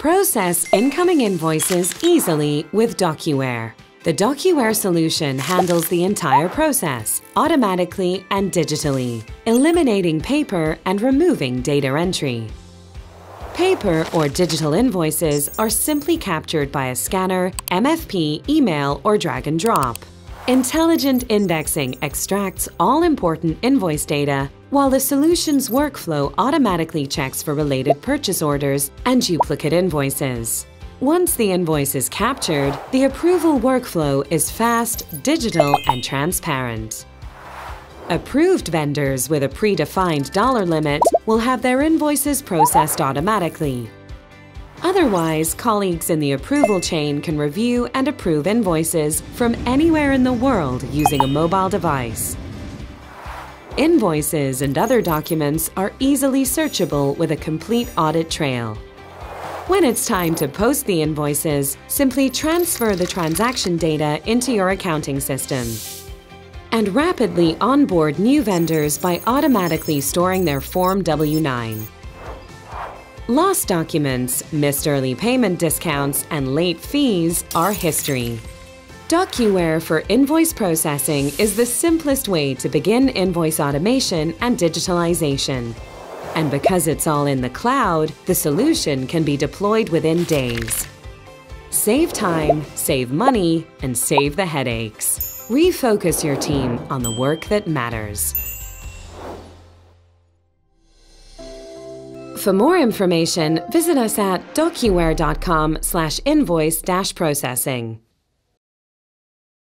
Process incoming invoices easily with DocuWare. The DocuWare solution handles the entire process, automatically and digitally, eliminating paper and removing data entry. Paper or digital invoices are simply captured by a scanner, MFP, email, or drag and drop. Intelligent indexing extracts all important invoice data, while the solution's workflow automatically checks for related purchase orders and duplicate invoices. Once the invoice is captured, the approval workflow is fast, digital, and transparent. Approved vendors with a predefined dollar limit will have their invoices processed automatically. Otherwise, colleagues in the approval chain can review and approve invoices from anywhere in the world using a mobile device. Invoices and other documents are easily searchable with a complete audit trail. When it's time to post the invoices, simply transfer the transaction data into your accounting system. And rapidly onboard new vendors by automatically storing their Form W-9. Lost documents, missed early payment discounts, and late fees are history. DocuWare for invoice processing is the simplest way to begin invoice automation and digitalization. And because it's all in the cloud, the solution can be deployed within days. Save time, save money, and save the headaches. Refocus your team on the work that matters. For more information, visit us at docuware.com slash invoice dash processing.